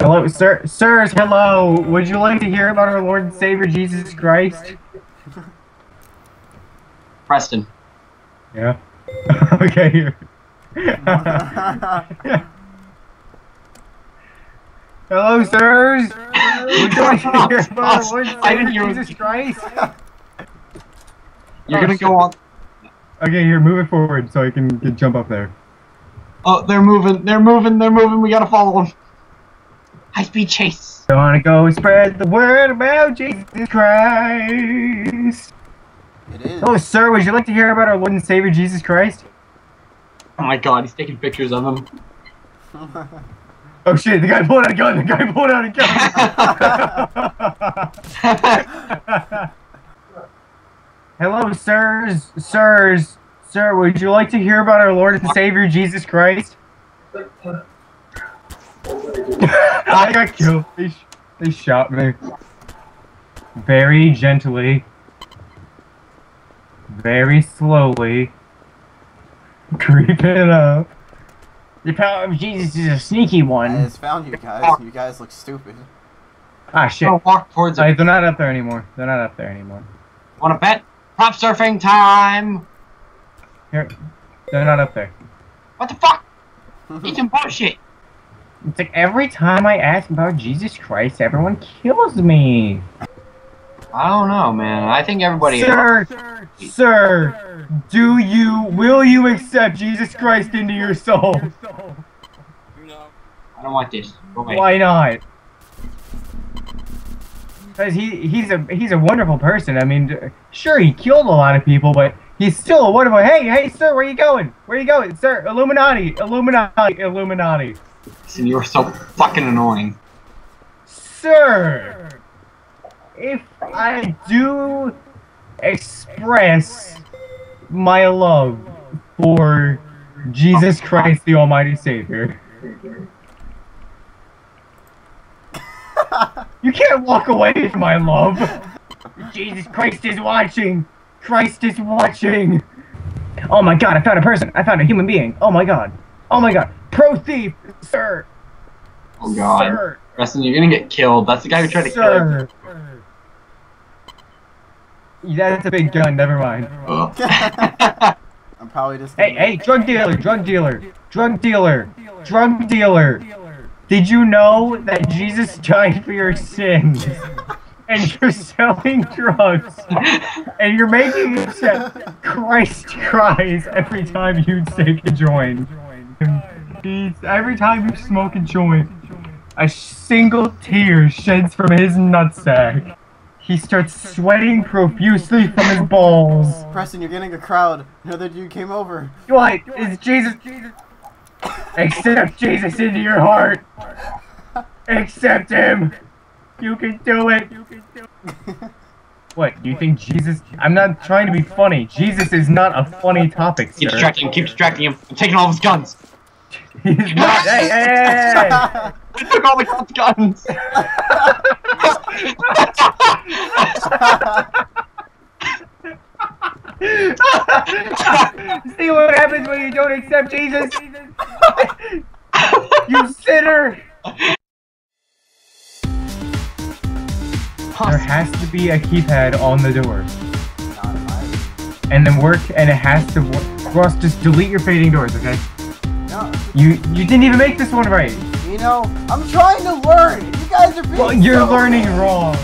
Hello, sir. Sirs, hello. Would you like to hear about our Lord and Savior Jesus Christ? Preston. Yeah. okay. Here. hello, sirs. Would you like to hear about our Lord and Savior Jesus Christ? You're Oh, gonna go on. Okay, here, move it forward so I can, can jump up there. Oh, they're moving. They're moving. They're moving. We gotta follow them. High speed chase. I wanna go spread the word about Jesus Christ. It is. Hello, sir. Would you like to hear about our Lord and Savior Jesus Christ? Oh my god, he's taking pictures of him. Oh shit! The guy pulled out a gun. The guy pulled out a gun. Hello, sirs, sirs, sir. Would you like to hear about our Lord and Savior Jesus Christ? I got killed. They, sh- they shot me. Very gently. Very slowly. Creeping up. The power of Jesus is a sneaky I one. just found you guys. You guys look stupid. Ah, shit. I'll walk towards Alright, it. they're not up there anymore. They're not up there anymore. Wanna bet? Prop surfing time. Here, they're not up there. What the fuck? It's some bullshit. It's like every time I ask about Jesus Christ, everyone kills me. I don't know, man. I think everybody. Sir, sir, do you, will you accept Jesus Christ into your soul? No. I don't want this. Why not? Because he, he's a he's a wonderful person. I mean, sure he killed a lot of people, but he's still a wonderful. Hey, hey, sir, where you going? Where you going, sir? Illuminati, Illuminati, Illuminati. Listen, you are so fucking annoying. Sir, if I do express my love for Jesus Christ, the Almighty Savior, you can't walk away from my love. Jesus Christ is watching. Christ is watching. Oh my god, I found a person. I found a human being. Oh my god. Oh my god. Pro thief, sir. Oh god. Sir. Preston, you're gonna get killed. That's the guy who tried to kill you. That's a big gun, never mind. Ugh. I'm probably just. Hey, hey, drug dealer, drug dealer, drug dealer, drug dealer. Did you know that Jesus died for your sins? And you're selling drugs, and you're making it say, Christ cries every time you take a joint. He's, every time you smoke a joint, a single tear sheds from his nutsack. He starts sweating profusely from his balls. Preston, you're getting a crowd. Another dude came over. What is Jesus? Jesus Accept Jesus into your heart. Accept him. You can do it. What? Do you think Jesus? I'm not trying to be funny. Jesus is not a funny topic, Keep distracting him. Keep distracting him. I'm taking all of his guns. He's not. Hey, hey, hey, hey. Took all the cops' guns. See what happens when you don't accept Jesus? you sinner! There has to be a keypad on the door. And then work, and it has to work. Ross, just delete your fading doors, okay? You you didn't even make this one right. You know, I'm trying to learn. You guys are being Well, you're so learning wrong.